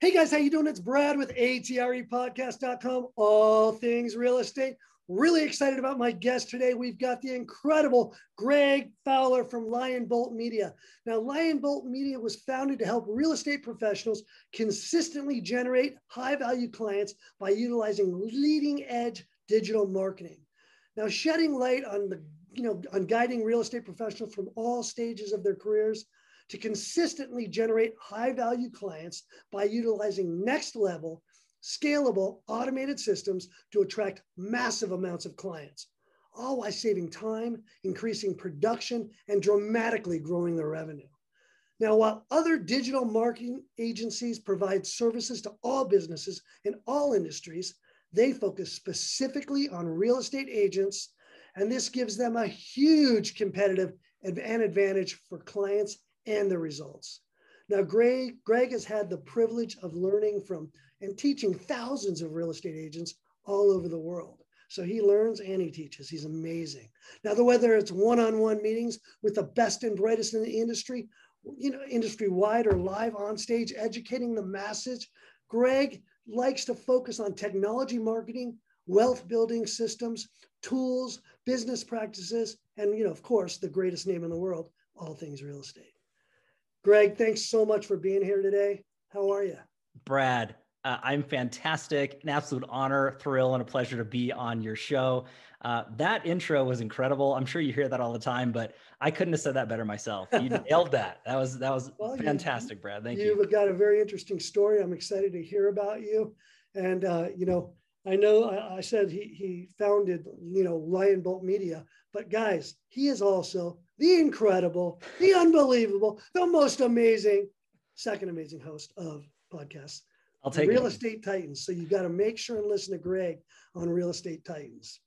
Hey guys, how you doing? It's Brad with atrepodcast.com, all things real estate. Really excited about my guest today. We've got the incredible Greg Fowler from Lion Bolt Media. Now, Lion Bolt Media was founded to help real estate professionals consistently generate high value clients by utilizing leading edge digital marketing. Now, shedding light on the you know on guiding real estate professionals from all stages of their careers to consistently generate high value clients by utilizing next level, scalable, automated systems to attract massive amounts of clients, all while saving time, increasing production, and dramatically growing their revenue. Now, while other digital marketing agencies provide services to all businesses in all industries, they focus specifically on real estate agents, and this gives them a huge competitive advantage for clients and the results. Now, Greg, Greg has had the privilege of learning from and teaching thousands of real estate agents all over the world. So he learns and he teaches. He's amazing. Now, the whether it's one-on-one meetings with the best and brightest in the industry, you know, industry wide or live on stage, educating the masses, Greg likes to focus on technology marketing, wealth building systems, tools, business practices, and you know, of course, the greatest name in the world, all things real estate. Greg, thanks so much for being here today. How are you? Brad, uh, I'm fantastic. An absolute honor, thrill, and a pleasure to be on your show. Uh, that intro was incredible. I'm sure you hear that all the time, but I couldn't have said that better myself. You nailed that. That was that was well, fantastic, you, Brad. Thank you. You've got a very interesting story. I'm excited to hear about you. And uh, you know, I know I, I said he he founded you know Lion Bolt Media, but guys, he is also the incredible, the unbelievable, the most amazing, second amazing host of podcasts. I'll take Real it. Estate Titans. So you got to make sure and listen to Greg on Real Estate Titans.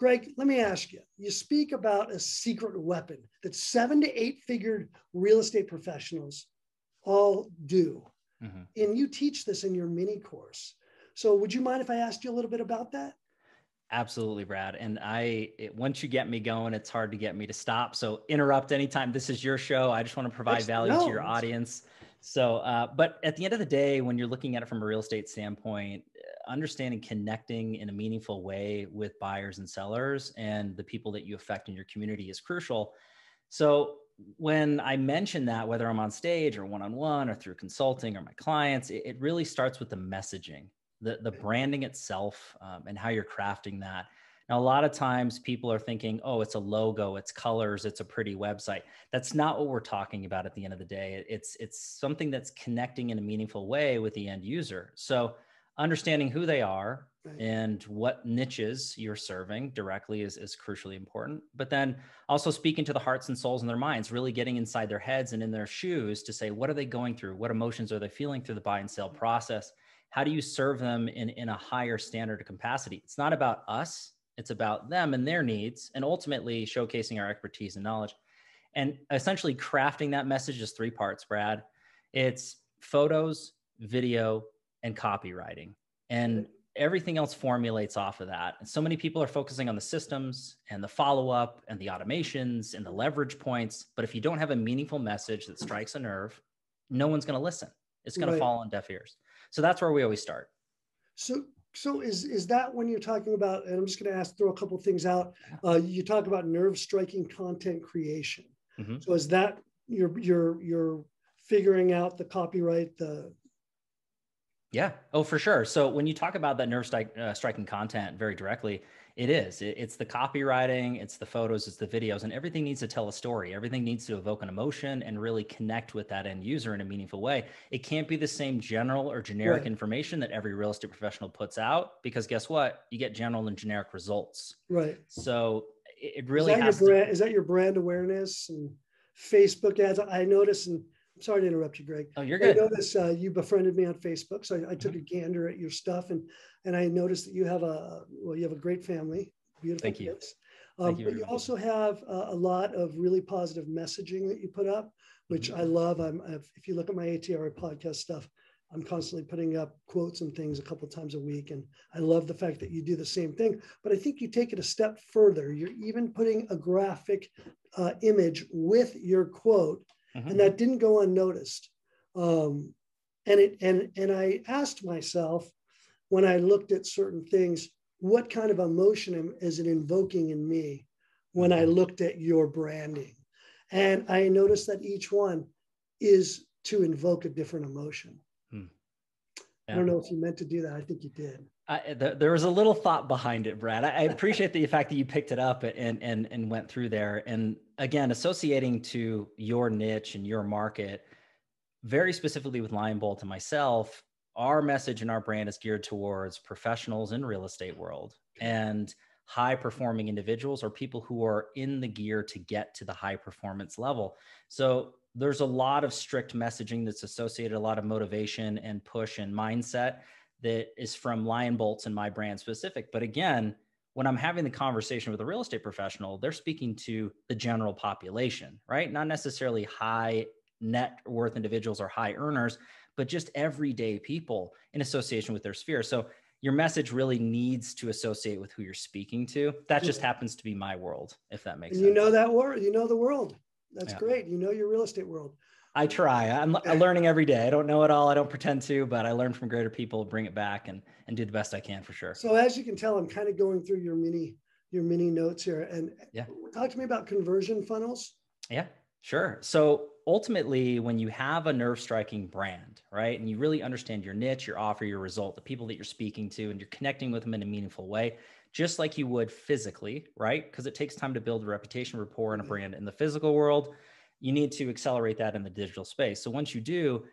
Greg, let me ask you. You speak about a secret weapon that seven to eight figured real estate professionals all do. Mm-hmm. And you teach this in your mini course. So would you mind if I asked you a little bit about that? Absolutely, Brad. And I, it, once you get me going, it's hard to get me to stop. So interrupt anytime. This is your show. I just want to provide value no. to your audience. So, uh, but at the end of the day, when you're looking at it from a real estate standpoint, understanding connecting in a meaningful way with buyers and sellers and the people that you affect in your community is crucial. So, when I mention that, whether I'm on stage or one on one or through consulting or my clients, it, it really starts with the messaging the the branding itself um, and how you're crafting that. Now a lot of times people are thinking oh it's a logo it's colors it's a pretty website. That's not what we're talking about at the end of the day. It's it's something that's connecting in a meaningful way with the end user. So understanding who they are and what niches you're serving directly is, is crucially important but then also speaking to the hearts and souls and their minds really getting inside their heads and in their shoes to say what are they going through? What emotions are they feeling through the buy and sell process how do you serve them in, in a higher standard of capacity? It's not about us, it's about them and their needs, and ultimately showcasing our expertise and knowledge. And essentially crafting that message is three parts, Brad. It's photos, video, and copywriting. And everything else formulates off of that. And so many people are focusing on the systems and the follow up and the automations and the leverage points. But if you don't have a meaningful message that strikes a nerve, no one's going to listen. It's going right. to fall on deaf ears. So that's where we always start. So so is is that when you're talking about and i'm just going to ask throw a couple things out. Uh, you talk about nerve striking content creation. Mm-hmm. so is that you're you're you're figuring out the copyright the yeah. Oh for sure. So when you talk about that nerve uh, striking content very directly it is. it's the copywriting, it's the photos, it's the videos, and everything needs to tell a story. Everything needs to evoke an emotion and really connect with that end user in a meaningful way. It can't be the same general or generic right. information that every real estate professional puts out because guess what? You get general and generic results. Right. So it really is that has your brand, to, is that your brand awareness and Facebook ads? I notice and I'm sorry to interrupt you, Greg. Oh, you're good. I noticed uh, you befriended me on Facebook, so I, I took mm-hmm. a gander at your stuff, and and I noticed that you have a well, you have a great family, beautiful Thank kids. You. Um, Thank you but you also have uh, a lot of really positive messaging that you put up, which mm-hmm. I love. I'm I've, if you look at my ATR podcast stuff, I'm constantly putting up quotes and things a couple times a week, and I love the fact that you do the same thing. But I think you take it a step further. You're even putting a graphic uh, image with your quote mm-hmm. and that didn't go unnoticed. Um, and it and and I asked myself when I looked at certain things, what kind of emotion is it invoking in me when I mm-hmm. looked at your branding? And I noticed that each one is to invoke a different emotion. Hmm. Yeah. I don't know if you meant to do that. I think you did. I, eh, there was a little thought behind it, Brad. I, I appreciate the fact that you picked it up and and and went through there. And again, associating to your niche and your market, very specifically with Lion Bolt and myself, our message and our brand is geared towards professionals in real estate world and high performing individuals or people who are in the gear to get to the high performance level. So there's a lot of strict messaging that's associated, a lot of motivation and push and mindset that is from Lion Bolts and my brand specific. But again, when I'm having the conversation with a real estate professional, they're speaking to the general population, right? Not necessarily high net worth individuals or high earners, but just everyday people in association with their sphere. So your message really needs to associate with who you're speaking to. That just happens to be my world, if that makes and sense. You know that world, you know the world. That's yeah. great. You know your real estate world. I try. I'm, I'm, learning every day. I don't know it all. I don't pretend to, but I learn from greater people, bring it back, and and do the best I can for sure. So as you can tell, I'm kind of going through your mini your mini notes here, and yeah, talk to me about conversion funnels. Yeah, sure. So ultimately, when you have a nerve striking brand, right, and you really understand your niche, your offer, your result, the people that you're speaking to, and you're connecting with them in a meaningful way, just like you would physically, right? Because it takes time to build a reputation, rapport, and a mm-hmm. brand in the physical world you need to accelerate that in the digital space. So once you do,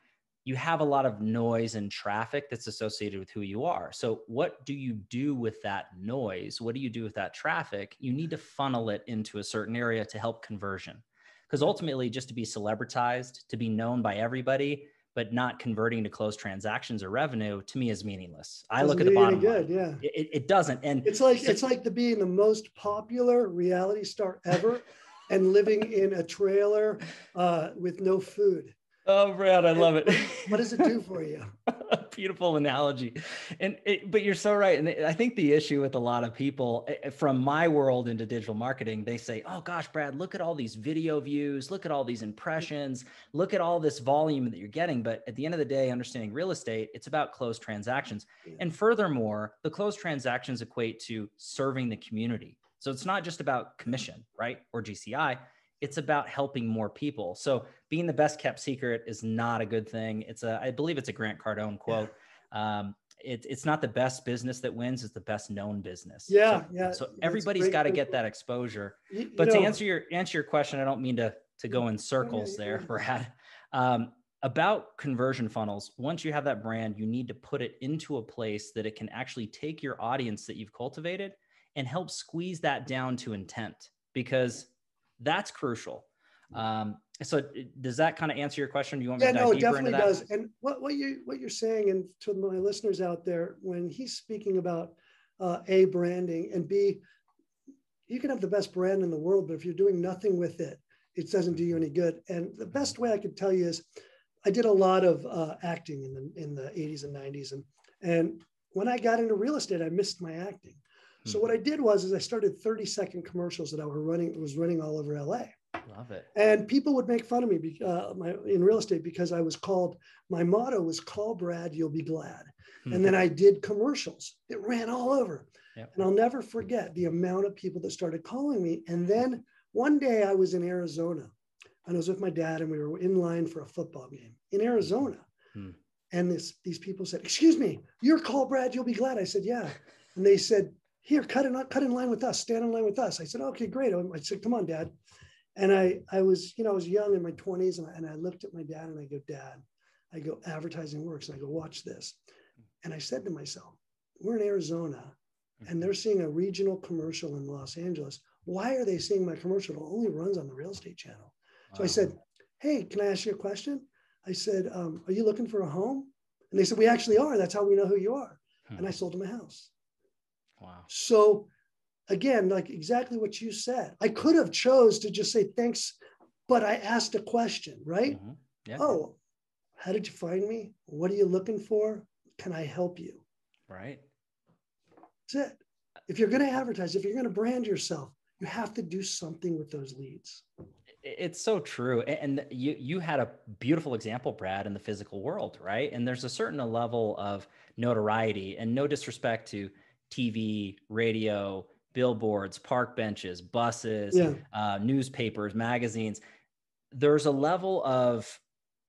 you have a lot of noise and traffic that's associated with who you are. So, what do you do with that noise? What do you do with that traffic? You need to funnel it into a certain area to help conversion. Because ultimately, just to be celebritized, to be known by everybody, but not converting to closed transactions or revenue, to me is meaningless. I look at the bottom good, line. Yeah, it, it doesn't. And it's like it's like the being the most popular reality star ever and living in a trailer uh, with no food. Oh, Brad, I love it. what does it do for you? Beautiful analogy, and it, but you're so right. And I think the issue with a lot of people eh, eh, from my world into digital marketing, they say, "Oh gosh, Brad, look at all these video views, look at all these impressions, look at all this volume that you're getting." But at the end of the day, understanding real estate, it's about closed transactions. And furthermore, the closed transactions equate to serving the community. So it's not just about commission, right? Or GCI. It's about helping more people. So being the best kept secret is not a good thing. It's a, I believe it's a Grant Cardone quote. Yeah. Um, it, it's not the best business that wins; it's the best known business. Yeah, so, yeah. So everybody's got to get that exposure. You, but you know, to answer your answer your question, I don't mean to to go in circles there, Brad. Um, about conversion funnels, once you have that brand, you need to put it into a place that it can actually take your audience that you've cultivated and help squeeze that down to intent because that's crucial. Um, so does that kind of answer your question? Do you want me yeah, to dive no, it definitely does. And what, what you what you're saying, and to my listeners out there, when he's speaking about uh, a branding and b, you can have the best brand in the world, but if you're doing nothing with it, it doesn't do you any good. And the best way I could tell you is, I did a lot of uh, acting in the in the 80s and 90s, and and when I got into real estate, I missed my acting. So what I did was is I started 30 second commercials that I were running was running all over LA. Love it. And people would make fun of me uh, my, in real estate because I was called, my motto was call Brad, you'll be glad. Mm-hmm. And then I did commercials It ran all over. Yep. And I'll never forget the amount of people that started calling me. And then one day I was in Arizona and I was with my dad and we were in line for a football game in Arizona. Hmm. And this, these people said, excuse me, you're called Brad, you'll be glad. I said, yeah. And they said, here, cut in, cut in line with us, stand in line with us. I said, okay, great. I said, come on, dad. And I, I was, you know, I was young in my 20s and I, and I looked at my dad and I go, dad, I go, advertising works. And I go, watch this. And I said to myself, we're in Arizona and they're seeing a regional commercial in Los Angeles. Why are they seeing my commercial? It only runs on the real estate channel. Wow. So I said, hey, can I ask you a question? I said, um, are you looking for a home? And they said, we actually are. That's how we know who you are. Hmm. And I sold them a house. Wow. So again, like exactly what you said. I could have chose to just say thanks, but I asked a question, right? Mm-hmm. Yeah. Oh, how did you find me? What are you looking for? Can I help you? Right. That's it. If you're going to advertise, if you're going to brand yourself, you have to do something with those leads. It's so true. And you you had a beautiful example, Brad, in the physical world, right? And there's a certain level of notoriety and no disrespect to TV, radio, billboards, park benches, buses, yeah. uh, newspapers, magazines. There's a level of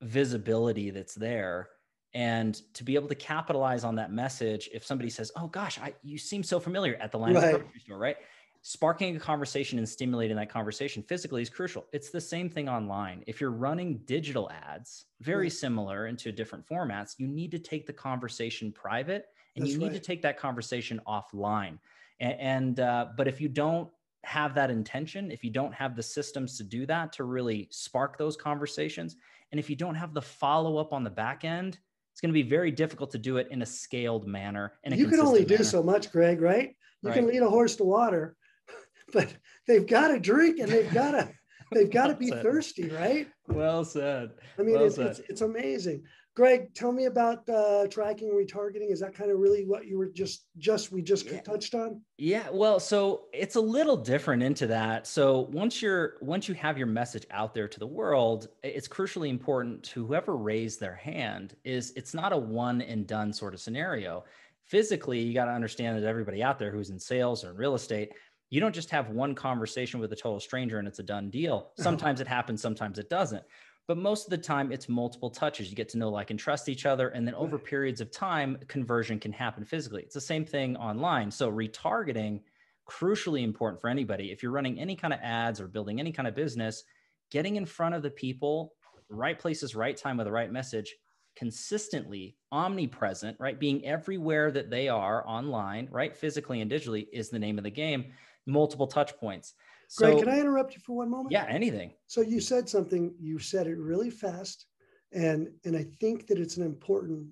visibility that's there. And to be able to capitalize on that message, if somebody says, "Oh gosh, I, you seem so familiar at the line right. grocery store," right? Sparking a conversation and stimulating that conversation physically is crucial. It's the same thing online. If you're running digital ads, very similar into different formats, you need to take the conversation private and That's you need right. to take that conversation offline. And, and uh, but if you don't have that intention, if you don't have the systems to do that to really spark those conversations, and if you don't have the follow up on the back end, it's going to be very difficult to do it in a scaled manner. And you can only do so much, Greg. Right? You right. can lead a horse to water, but they've got to drink and they've got to they've got to well be said. thirsty, right? Well said. I mean, well it's, it's, it's amazing. Greg, tell me about uh, tracking retargeting. Is that kind of really what you were just just we just yeah. touched on? Yeah, well, so it's a little different into that. So once you're once you have your message out there to the world, it's crucially important to whoever raised their hand is it's not a one and done sort of scenario. Physically, you got to understand that everybody out there who's in sales or in real estate, you don't just have one conversation with a total stranger and it's a done deal. Sometimes it happens, sometimes it doesn't but most of the time it's multiple touches. You get to know like and trust each other and then mm-hmm. over periods of time conversion can happen physically. It's the same thing online. So retargeting crucially important for anybody. If you're running any kind of ads or building any kind of business getting in front of the people right places right time with the right message consistently omnipresent right? Being everywhere that they are online right? Physically and digitally is the name of the game. Multiple touch points so, Greg, can I interrupt you for one moment? Yeah, anything. So you said something. You said it really fast, and and I think that it's an important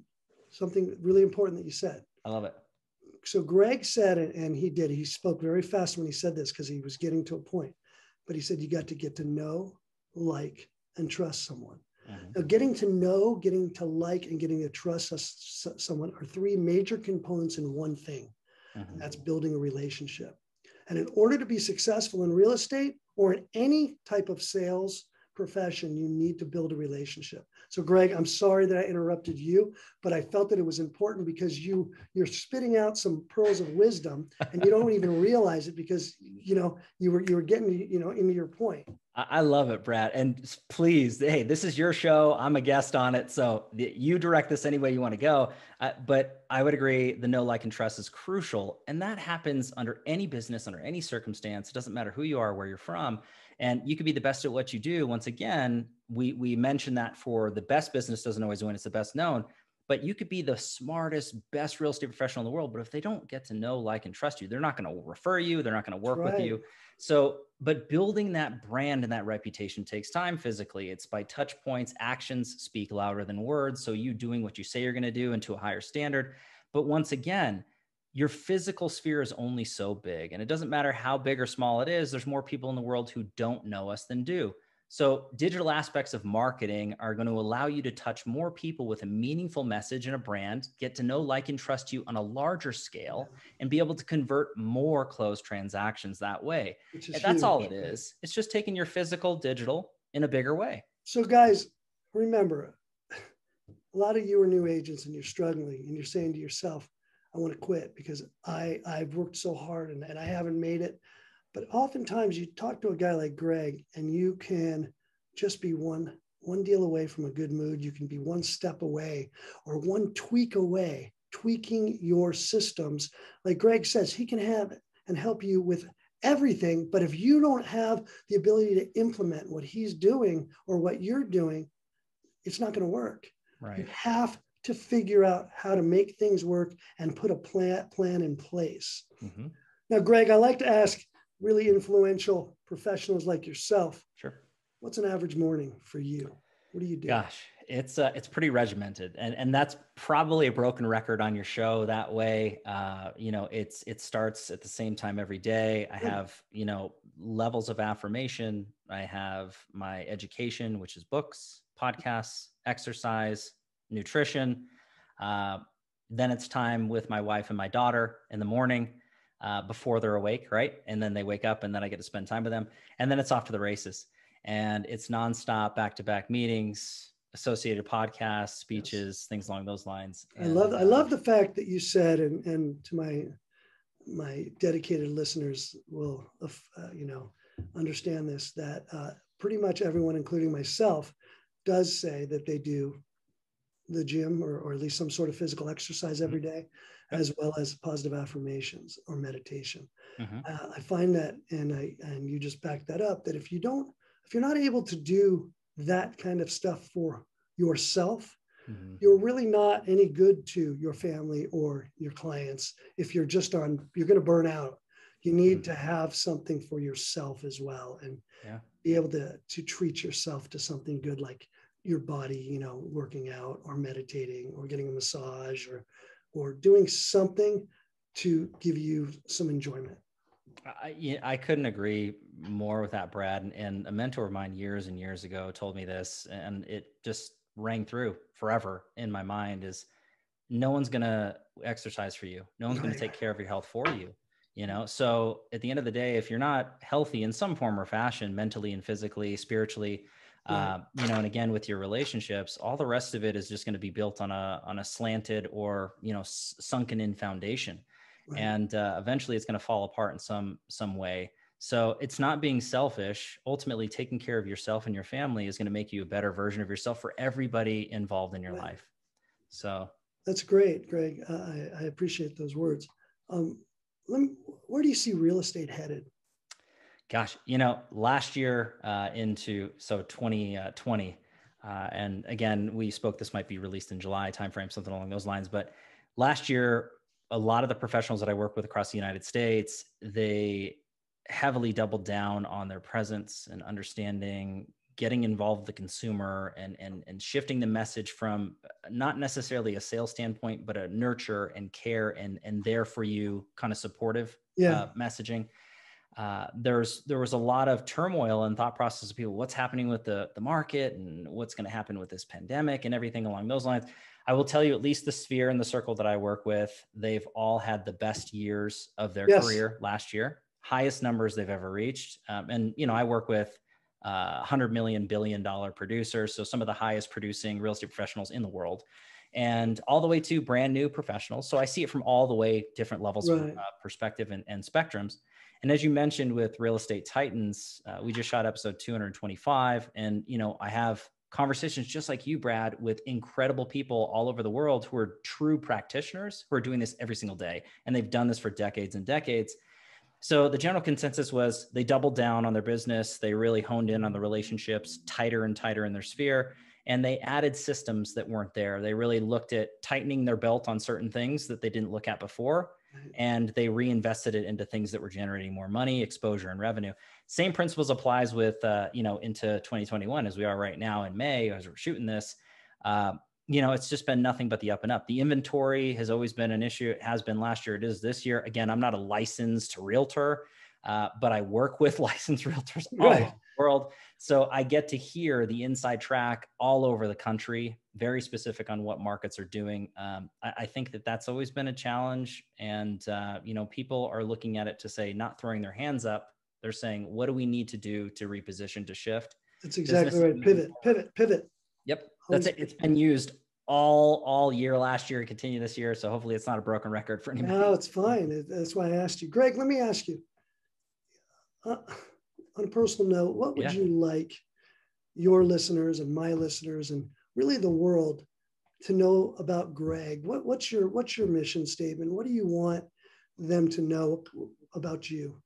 something really important that you said. I love it. So Greg said it, and he did. He spoke very fast when he said this because he was getting to a point. But he said you got to get to know, like, and trust someone. Mm-hmm. Now, getting to know, getting to like, and getting to trust us, someone are three major components in one thing. Mm-hmm. That's building a relationship. And in order to be successful in real estate or in any type of sales profession, you need to build a relationship. So Greg, I'm sorry that I interrupted you, but I felt that it was important because you you're spitting out some pearls of wisdom and you don't even realize it because you know you were you were getting you know into your point. I love it, Brad. And please, hey, this is your show. I'm a guest on it. So you direct this any way you want to go. Uh, but I would agree the no like, and trust is crucial. And that happens under any business, under any circumstance. It doesn't matter who you are, where you're from. And you could be the best at what you do. Once again, we, we mentioned that for the best business doesn't always win, it's the best known. But you could be the smartest, best real estate professional in the world. But if they don't get to know, like, and trust you, they're not going to refer you, they're not going to work right. with you. So, but building that brand and that reputation takes time physically. It's by touch points, actions speak louder than words. So, you doing what you say you're going to do into a higher standard. But once again, your physical sphere is only so big. And it doesn't matter how big or small it is, there's more people in the world who don't know us than do. So, digital aspects of marketing are going to allow you to touch more people with a meaningful message and a brand, get to know, like, and trust you on a larger scale, and be able to convert more closed transactions that way. That's huge. all it is. It's just taking your physical digital in a bigger way. So, guys, remember a lot of you are new agents and you're struggling and you're saying to yourself, I want to quit because I, I've worked so hard and, and I haven't made it. But oftentimes you talk to a guy like Greg and you can just be one one deal away from a good mood. You can be one step away or one tweak away, tweaking your systems. Like Greg says, he can have and help you with everything. But if you don't have the ability to implement what he's doing or what you're doing, it's not going to work. Right. You have to figure out how to make things work and put a plan, plan in place. Mm-hmm. Now, Greg, I like to ask really influential professionals like yourself. Sure. What's an average morning for you? What do you do? Gosh, it's uh, it's pretty regimented, and and that's probably a broken record on your show. That way, uh, you know, it's it starts at the same time every day. I have you know levels of affirmation. I have my education, which is books, podcasts, exercise, nutrition. Uh, then it's time with my wife and my daughter in the morning uh, before they're awake, right? And then they wake up, and then I get to spend time with them, and then it's off to the races. and it's nonstop back-to-back meetings associated podcasts speeches yes. things along those lines and, i love i love uh, the fact that you said and and to my my dedicated listeners will uh, you know understand this that uh, pretty much everyone including myself does say that they do the gym or, or at least some sort of physical exercise every day, mm-hmm. as well as positive affirmations or meditation mm-hmm. uh, i find that and i and you just back that up that if you don't if you're not able to do that kind of stuff for yourself mm-hmm. you're really not any good to your family or your clients if you're just on you're going to burn out you need mm-hmm. to have something for yourself as well and yeah. be able to to treat yourself to something good like your body you know working out or meditating or getting a massage or or doing something to give you some enjoyment I, yeah, I couldn't agree more with that, Brad. And, and, a mentor of mine years and years ago told me this, and it just rang through forever in my mind is no one's going to exercise for you. No one's going to take care of your health for you. You know, so at the end of the day, if you're not healthy in some form or fashion, mentally and physically, spiritually, uh, you know, and again with your relationships, all the rest of it is just going to be built on a on a slanted or you know s- sunken in foundation. Right. and uh, eventually it's going to fall apart in some some way. So it's not being selfish. Ultimately taking care of yourself and your family is going to make you a better version of yourself for everybody involved in your right. life. So that's great greg. I, I appreciate those words. Um, me, where do you see real estate headed gosh you know last year uh, into so 2020 uh, uh, and again we spoke this might be released in july timeframe something along those lines but last year a lot of the professionals that I work with across the United States, they heavily doubled down on their presence and understanding getting involved with the consumer and and and shifting the message from not necessarily a sales standpoint but a nurture and care and and there for you kind of supportive yeah. uh, messaging uh, there's there was a lot of turmoil and thought process of people what's happening with the the market and what's going to happen with this pandemic and everything along those lines I will tell you, at least the sphere and the circle that I work with, they've all had the best years of their yes. career last year, highest numbers they've ever reached. Um, and you know, I work with uh, 100 million billion dollar producers, so some of the highest producing real estate professionals in the world, and all the way to brand new professionals. So I see it from all the way different levels right. of uh, perspective and, and, spectrums. And as you mentioned with real estate titans, uh, we just shot episode 225, and you know, I have conversations just like you, Brad, with incredible people all over the world who are true practitioners who are doing this every single day. And they've done this for decades and decades. So the general consensus was they doubled down on their business. They really honed in on the relationships tighter and tighter in their sphere. And they added systems that weren't there. They really looked at tightening their belt on certain things that they didn't look at before. And they reinvested it into things that were generating more money, exposure, and revenue. Same principles applies with uh, you know into 2021 as we are right now in May as we're shooting this. Uh, you know, it's just been nothing but the up and up. The inventory has always been an issue. It has been last year. It is this year. Again, I'm not a licensed realtor, uh, but I work with licensed realtors all right. World. So I get to hear the inside track all over the country, very specific on what markets are doing. Um, I, I, think that that's always been a challenge. And, uh, you know, people are looking at it to say, not throwing their hands up, they're saying, what do we need to do to reposition to shift? That's exactly Business right. Pivot, pivot, pivot. Yep. That's it. It's been used all all year last year and continue this year. So hopefully it's not a broken record for anybody. No, it's fine. That's why I asked you. Greg, let me ask you. Uh, on a personal note, what would yeah. you like your listeners and my listeners and really the world to know about Greg? What, what's your what's your mission statement? What do you want them to know about you?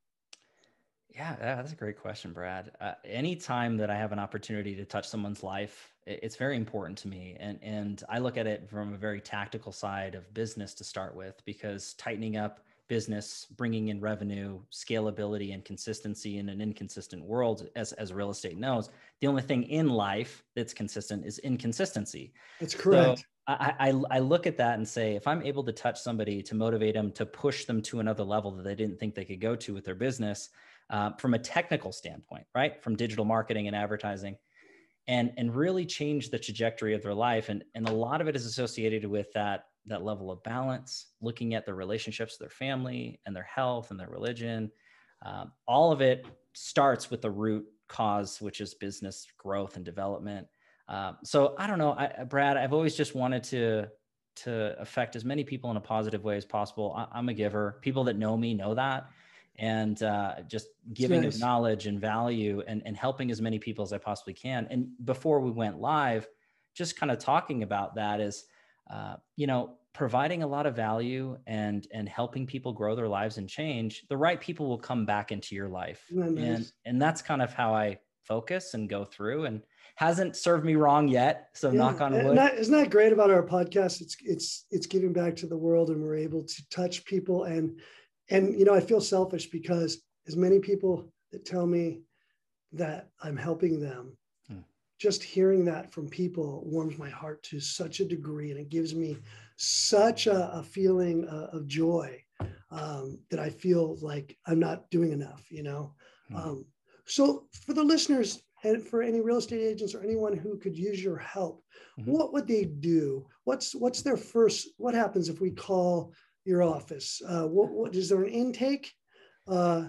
Yeah, that's a great question, Brad. Uh, anytime that I have an opportunity to touch someone's life, it's very important to me. And, and I look at it from a very tactical side of business to start with, because tightening up business, bringing in revenue, scalability, and consistency in an inconsistent world, as, as real estate knows, the only thing in life that's consistent is inconsistency. That's correct. So I, I, I look at that and say, if I'm able to touch somebody to motivate them to push them to another level that they didn't think they could go to with their business, uh, from a technical standpoint, right? From digital marketing and advertising, and and really change the trajectory of their life. And and a lot of it is associated with that that level of balance, looking at their relationships, their family, and their health and their religion. Um, all of it starts with the root cause, which is business growth and development. Um, so I don't know, I, Brad. I've always just wanted to to affect as many people in a positive way as possible. I, am a giver. People that know me know that, and uh, just giving nice. of knowledge and value and and helping as many people as I possibly can. And before we went live, just kind of talking about that is, uh, you know, providing a lot of value and and helping people grow their lives and change. The right people will come back into your life, nice? and and that's kind of how I focus and go through and hasn't served me wrong yet. So yeah. knock on wood. Isn't that, isn't that great about our podcast? It's it's it's giving back to the world, and we're able to touch people. And and you know, I feel selfish because as many people that tell me that I'm helping them. Just hearing that from people warms my heart to such a degree, and it gives me such a, a feeling uh, of joy um, that I feel like I'm not doing enough. You know. Hmm. Um, so for the listeners and for any real estate agents or anyone who could use your help, mm-hmm. what would they do? What's what's their first? What happens if we call your office? Uh, what, what is there an intake? Uh,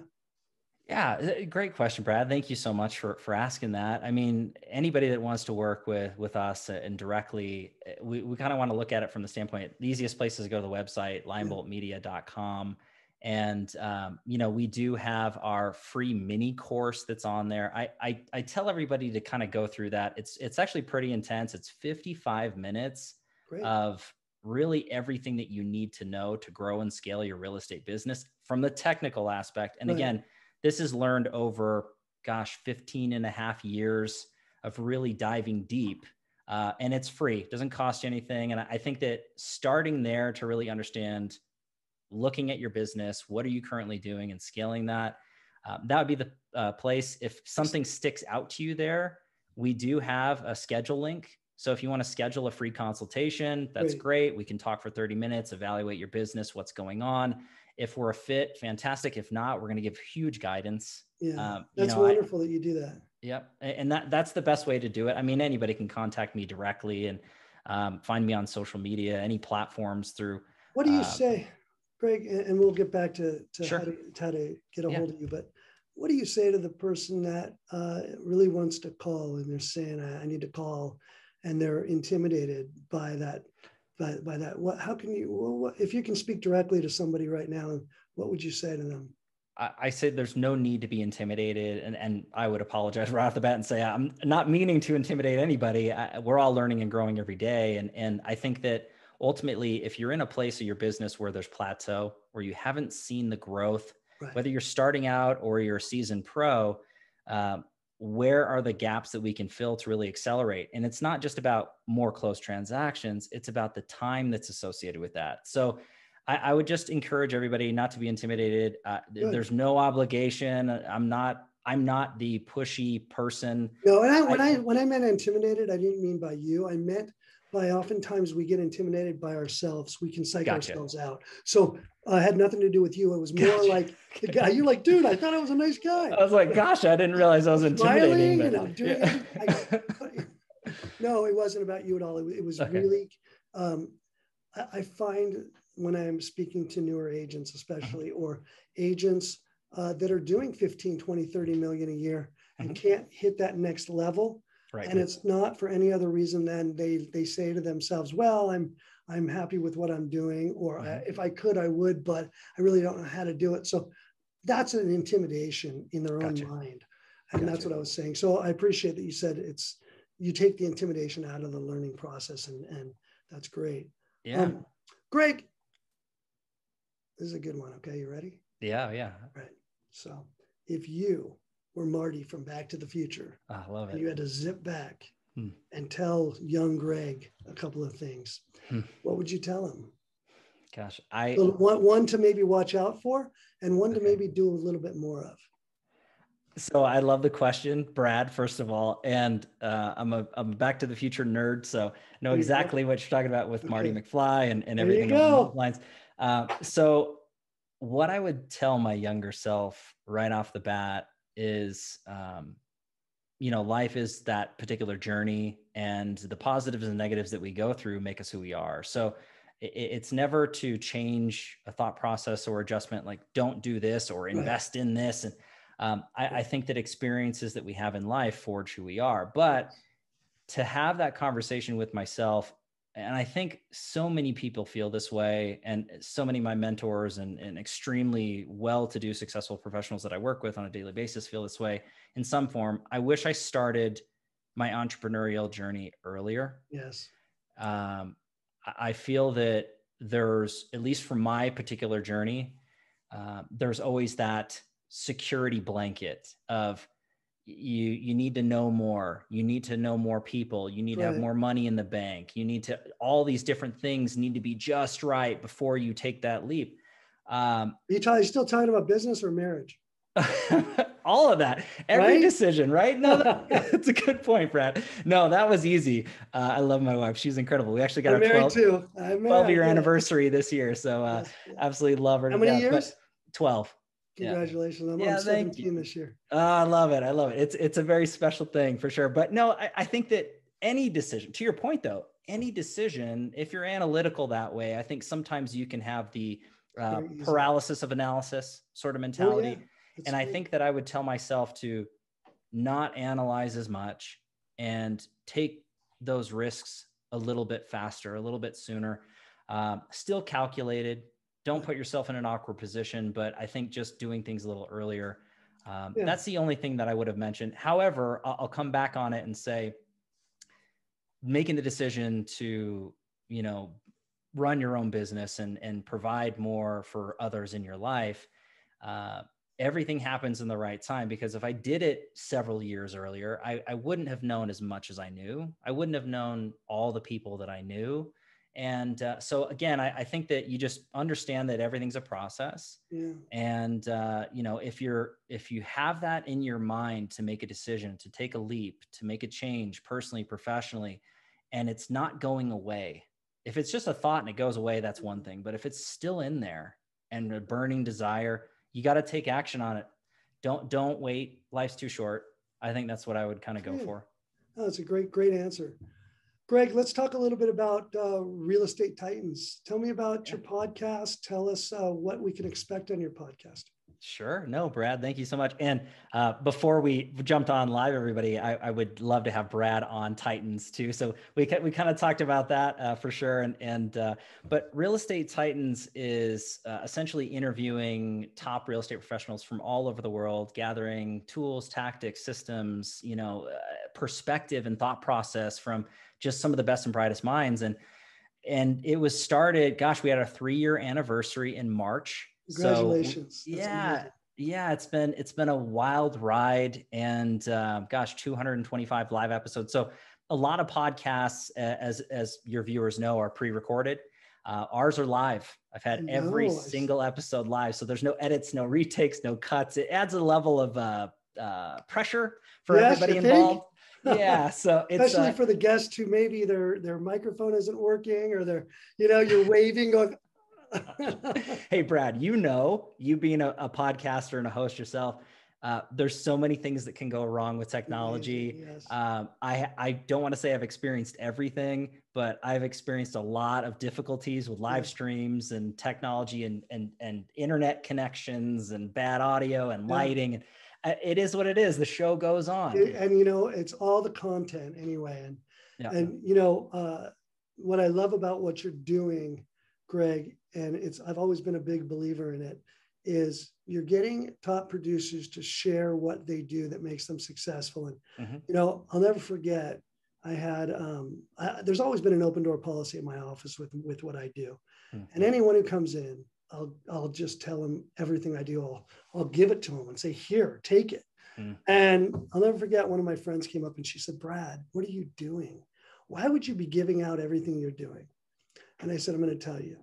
yeah, uh, uh, great question, Brad. Thank you so much for for asking that. I mean, anybody that wants to work with with us uh, and directly, we, we kind of want to look at it from the standpoint. The easiest place is to go to the website, mm. lionboltmedia.com and um, you know we do have our free mini course that's on there I, I i great everybody to kind of go through that it's it's actually pretty intense it's 55 minutes Great. of really everything that you need to know to grow and scale your real estate business from the technical aspect and right. again this is learned over gosh 15 and a half years of really diving deep uh, and it's free. It doesn't cost you anything. And i think that starting there to really understand looking at your business what are you currently doing and scaling that um, that would be the uh, place. If something sticks out to you there we do have a schedule link so if you want to schedule a free consultation that's great. great we can talk for 30 minutes evaluate your business what's going on if we're a fit fantastic if not we're going to give huge guidance yeah um, that's know, wonderful I, that you do that yep and that that's the best way to do it i mean anybody can contact me directly and um, find me on social media any platforms through what do you uh, say Greg, and we'll get back to, to, sure. how, to, how to get a yeah. hold of you, but what do you say to the person that uh, really wants to call and they're saying, I, need to call and they're intimidated by that, by, by that? What, how can you, what, if you can speak directly to somebody right now, what would you say to them? I say there's no need to be intimidated, and and I would apologize right off the bat and say I'm not meaning to intimidate anybody. I, we're all learning and growing every day, and and I think that ultimately, if you're in a place of your business where there's plateau, where you haven't seen the growth, right. whether you're starting out or you're a seasoned pro, um, where are the gaps that we can fill to really accelerate? And it's not just about more closed transactions, it's about the time that's associated with that. So I, I would just encourage everybody not to be intimidated. Uh, there's no obligation. I'm not I'm not the pushy person. No, and I, when I, I when I meant intimidated, I didn't mean by you. I meant by oftentimes we get intimidated by ourselves. We can psych gotcha. ourselves out. So uh, it had nothing to do with you. It was more gotcha. like the guy. You're like, dude, I thought I was a nice guy. I was like, gosh, I didn't realize I was intimidating. Smiling, you know, doing yeah. I, no, it wasn't about you at all. It, it was okay. really. Um, I, I, find when I'm speaking to newer agents, especially or agents uh, that are doing 15, 20, 30 million a year and mm-hmm. can't hit that next level Right. And it's not for any other reason than they they say to themselves, "Well, I'm I'm happy with what I'm doing, or mm-hmm. if I could, I would, but I really don't know how to do it." So that's an intimidation in their gotcha. own mind, and gotcha. that's what I was saying. So I appreciate that you said it's you take the intimidation out of the learning process, and and that's great. Yeah, um, Greg, this is a good one. Okay, you ready? Yeah, yeah. Right. So if you were Marty from Back to the Future. I love it. you had to zip back hmm. and tell young Greg a couple of things. Hmm. What would you tell him? Gosh, I so one, one to maybe watch out for, and one okay. to maybe do a little bit more of. So I love the question, Brad. First of all, and uh, I'm a I'm a Back to the Future nerd, so know exactly what you're talking about with okay. Marty McFly and, and everything along those lines. Uh, so, what I would tell my younger self right off the bat is um, you know life is that particular journey and the positives and negatives that we go through make us who we are. So it, it's never to change a thought process or adjustment like don't do this or invest in this. And um, I, I think that experiences that we have in life forge who we are. But to have that conversation with myself and I think so many people feel this way, and so many of my mentors and, and extremely well-to-do, successful professionals that I work with on a daily basis feel this way in some form. I wish I started my entrepreneurial journey earlier. Yes. Um, I feel that there's, at least for my particular journey, uh, there's always that security blanket of you you need to know more. You need to know more people. You need right. to have more money in the bank. You need to all these different things need to be just right before you take that leap. Um, are you, talking, still talking about business or marriage? All of that. Every right? decision right? No that, that's a good point brad. No that was easy. Uh, i love my wife. She's incredible. We actually got I'm our 12, too. 12 year anniversary this year so uh, yes. absolutely love her how many death, years? 12 Congratulations. I'm yeah, on 17 this year. Oh, I love it. I love it. It's it's a very special thing for sure. But no, I, I think that any decision, to your point though, any decision, if you're analytical that way, I think sometimes you can have the uh, paralysis of analysis sort of mentality. Oh, yeah. And great. I think that I would tell myself to not analyze as much and take those risks a little bit faster, a little bit sooner. Um, still calculated, don't put yourself in an awkward position. But I think just doing things a little earlier, um, yeah. that's the only thing that I would have mentioned. However, I'll, I'll come back on it and say, making the decision to, you know, run your own business and and provide more for others in your life. Uh, everything happens in the right time because if I did it several years earlier, I, I wouldn't have known as much as I knew. I wouldn't have known all the people that I knew. And uh, so again, I, I, think that you just understand that everything's a process. Yeah. And uh, you know, if you're if you have that in your mind to make a decision, to take a leap, to make a change personally, professionally, and it's not going away. If it's just a thought and it goes away, that's one thing. But if it's still in there and a burning desire, you got to take action on it. Don't don't wait. Life's too short. I think that's what I would kind of go for. Oh, that's a great great answer. Greg, let's talk a little bit about uh, Real Estate Titans. Tell me about your podcast. Tell us uh, what we can expect on your podcast. Sure. No, Brad, thank you so much. And uh, before we jumped on live, everybody, I, I, would love to have Brad on Titans too. So we we kind of talked about that uh, for sure. And and uh, but Real Estate Titans is uh, essentially interviewing top real estate professionals from all over the world, gathering tools, tactics, systems, you know, uh, perspective and thought process from just some of the best and brightest minds. And and it was started. Gosh, we had a three year anniversary in March Congratulations. So, yeah. Amazing. Yeah, it's been it's been a wild ride, and uh, gosh, 225 live episodes. So a lot of podcasts, as as your viewers know, are pre-recorded. Uh, ours are live. I've had every single episode live, so there's no edits, no retakes, no cuts. It adds a level of uh, uh, pressure for yes, everybody involved. Yeah, so especially uh, for the guests who maybe their their microphone isn't working or they're you know you're waving going hey, Brad, you know, you being a, a podcaster and a host yourself, uh, there's so many things that can go wrong with technology. Yes. Um, I I don't want to say I've experienced everything, but I've experienced a lot of difficulties with live streams and technology and and and internet connections and bad audio and lighting and uh, it is what it is. The show goes on, it, and you know it's all the content anyway. And yeah. and you know uh, what I love about what you're doing, Greg, and it's I've always been a big believer in it, is you're getting top producers to share what they do that makes them successful. And mm-hmm. you know, I'll never forget. I had um, I, there's always been an open door policy in my office with with what I do, mm-hmm. and anyone who comes in, I'll I'll just tell them everything I do. I'll I'll give it to them and say, here, take it. Mm-hmm. And I'll never forget. One of my friends came up and she said, Brad, what are you doing? Why would you be giving out everything you're doing? And I said, I'm going to tell you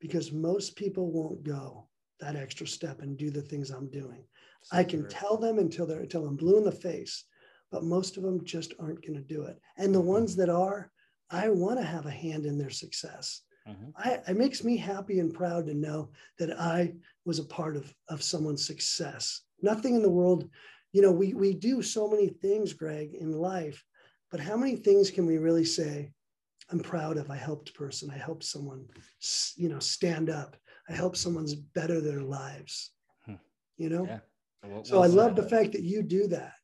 because most people won't go that extra step and do the things I'm doing. So I can true. tell them until they're until I'm blue in the face, but most of them just aren't going to do it. And the ones mm-hmm. that are, I want to have a hand in their success. Mm-hmm. I, it makes me happy and proud to know that I was a part of, of someone's success. Nothing in the world, you know, we, we do so many things, Greg, in life, but how many things can we really say, I'm proud of. I helped person. I helped someone, you know, stand up. I helped someone's better their lives. Hmm. You know. Yeah. We'll, so we'll I love the fact that you do that.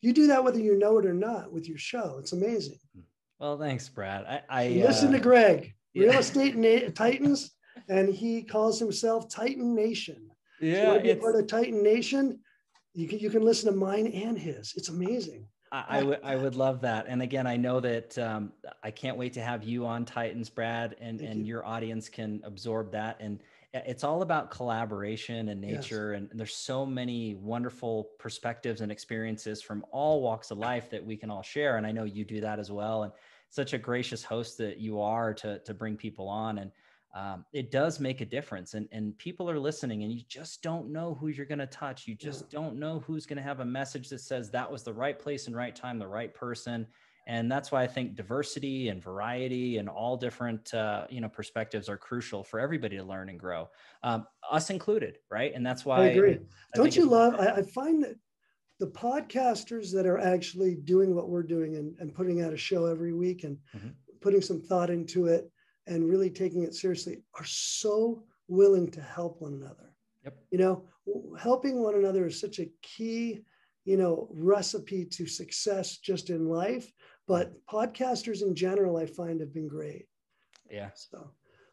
You do that whether you know it or not with your show. It's amazing. Well, thanks, Brad. I, I listen uh, to Greg, Real yeah. Estate Na- Titans, and he calls himself Titan Nation. Yeah, so it's part of Titan Nation. You can you can listen to mine and his. It's amazing. I, I would I would love that. And again, I know that um, I can't wait to have you on Titans, Brad, and Thank and you. your audience can absorb that. And it's all about collaboration and nature. Yes. And, and there's so many wonderful perspectives and experiences from all walks of life that we can all share. And I know you do that as well. And such a gracious host that you are to to bring people on. And um, it does make a difference. And, and people are listening and you just don't know who you're going to touch. You just yeah. don't know who's going to have a message that says that was the right place and right time the right person. And that's why i think diversity and variety and all different uh, you know perspectives are crucial for everybody to learn and grow um, us included right? And that's why i agree. I don't you love I, I, find that the podcasters that are actually doing what we're doing and, and putting out a show every week and mm-hmm. putting some thought into it and really taking it seriously are so willing to help one another. Yep. You know, helping one another is such a key, you know, recipe to success just in life. But podcasters in general, I find have been great. Yeah. So,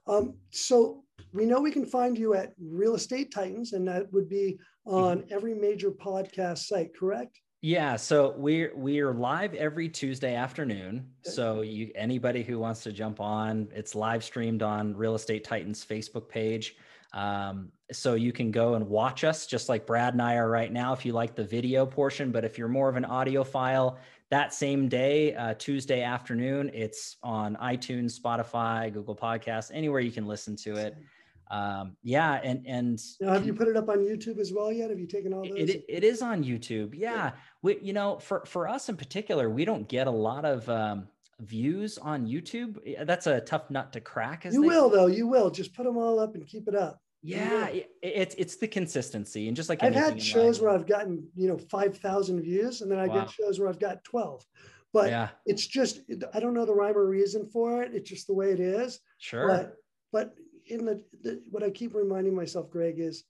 um, so we know we can find you at Real Estate Titans, and that would be on mm-hmm. every major podcast site, correct? Yeah, so we're we're live every Tuesday afternoon. So you anybody who wants to jump on, it's live streamed on Real Estate Titans Facebook page. Um, so you can go and watch us just like Brad and I are right now if you like the video portion. But if you're more of an audiophile, that same day, uh, Tuesday afternoon, it's on iTunes, Spotify, Google Podcasts, anywhere you can listen to it. Um yeah and and now, have you put it up on youtube as well yet? Have you taken all those? it, it is on youtube yeah. yeah we you know for for us in particular we don't get a lot of um views on youtube. That's a tough nut to crack as you will though you will. Just put them all up and keep it up yeah it, it's it's the consistency and just like i've had shows where i've gotten you know 5000 views and then i wow. get shows where i've got 12 but yeah. it's just i don't know the rhyme or reason for it it's just the way it is sure but but in the, the, what I keep reminding myself, Greg, is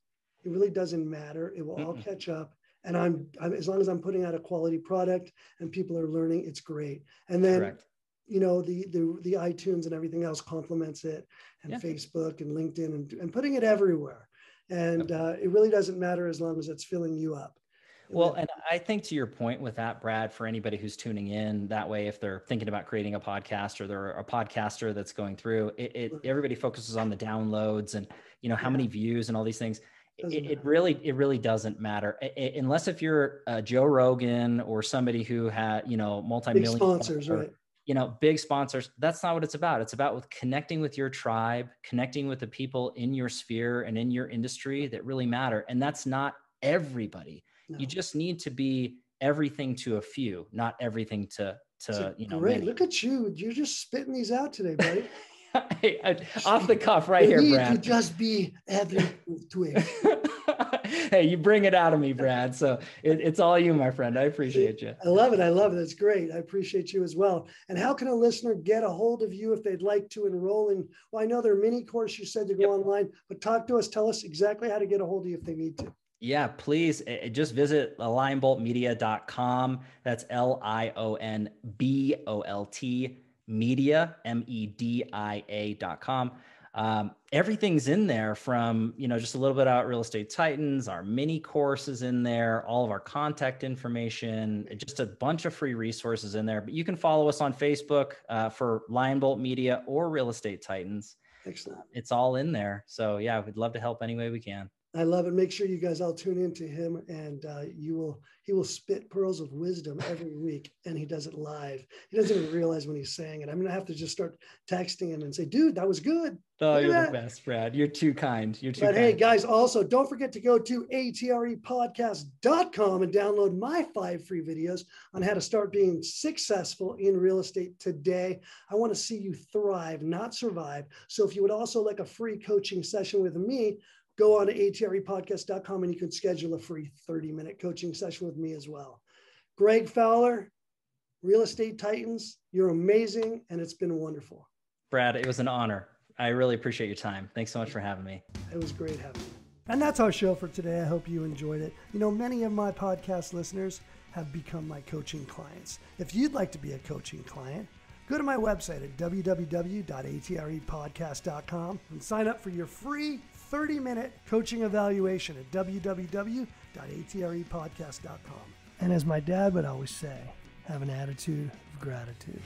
it really doesn't matter. It will mm all catch up. And I'm, I'm, as long as I'm putting out a quality product and people are learning, it's great. And then Correct. You know the, the the iTunes and everything else complements it, and yeah. Facebook and LinkedIn and, and putting it everywhere. And yep. uh, it really doesn't matter as long as it's filling you up. Well, and I think to your point with that, Brad, for anybody who's tuning in that way, if they're thinking about creating a podcast or they're a podcaster that's going through it, it everybody focuses on the downloads and, you know, how many views and all these things. It, it, really, it really doesn't matter it, unless if you're uh, Joe Rogan or somebody who had, you know, multi-million big sponsors, or, right? You know, big sponsors. That's not what it's about. It's about with connecting with your tribe, connecting with the people in your sphere and in your industry that really matter. And that's not everybody no. You just need to be everything to a few, not everything to to you know. Great. Many. Look at you. You're just spitting these out today, buddy. hey, off the cuff right you here, Brad. To just be everything to it. hey, you bring it out of me, Brad. So it, it's all you, my friend. I appreciate you. I love it. I love it. It's great. I appreciate you as well. And how can a listener get a hold of you if they'd like to enroll in? Well, I know their mini course you said to go yep. online, but talk to us. Tell us exactly how to get a hold of you if they need to. Yeah, please just visit lionboltmedia.com. That's L I O N B O L T media, M E D I A.com. Um, everything's in there from, you know, just a little bit about Real Estate Titans, our mini courses in there, all of our contact information, just a bunch of free resources in there. But you can follow us on Facebook uh, for Lion Bolt Media or Real Estate Titans. Excellent. It's all in there. So, yeah, we'd love to help any way we can. I love it. Make sure you guys all tune in to him, and uh, you will he will spit pearls of wisdom every week, and he does it live. He doesn't even realize when he's saying it. I'm gonna have to just start texting him and say, "Dude, that was good." Oh, you're that. the best, Brad. You're too kind. You're too. But kind. hey, guys, also don't forget to go to atrepodcast.com and download my five free videos on how to start being successful in real estate today. I want to see you thrive, not survive. So if you would also like a free coaching session with me go on to atrepodcast.com and you can schedule a free 30 minute coaching session with me as well. Greg Fowler, Real Estate Titans, you're amazing and it's been wonderful. Brad, it was an honor. I really appreciate your time. Thanks so much for having me. It was great having you. And that's our show for today. I hope you enjoyed it. You know, many of my podcast listeners have become my coaching clients. If you'd like to be a coaching client, go to my website at www.atrepodcast.com and sign up for your free 30 minute coaching evaluation at www.atrepodcast.com. And as my dad would always say, have an attitude of gratitude.